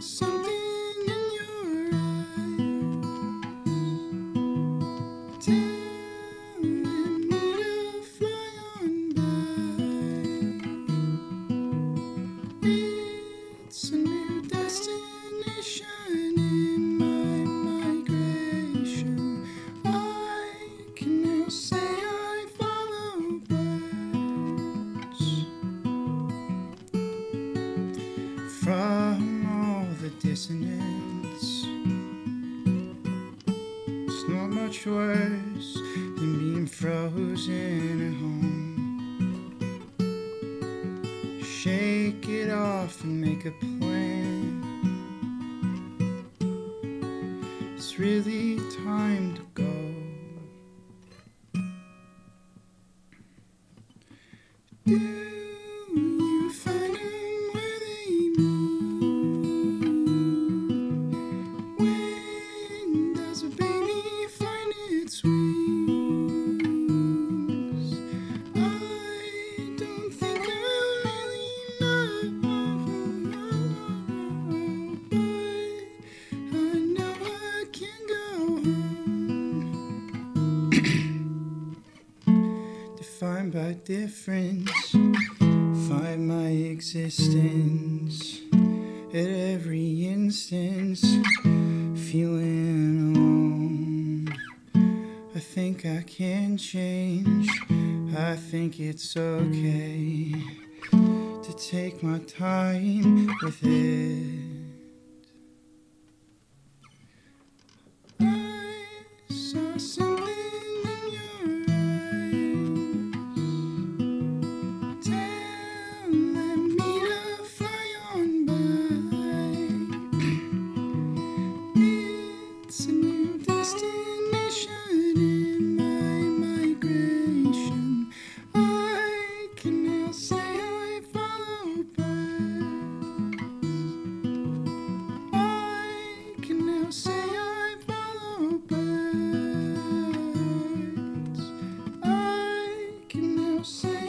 some from all the dissonance. It's not much worse than being frozen at home. Shake it off and make a plan. It's really time to go. By difference, find my existence at every instance, feeling alone. I think I can change, I think it's okay to take my time with it. say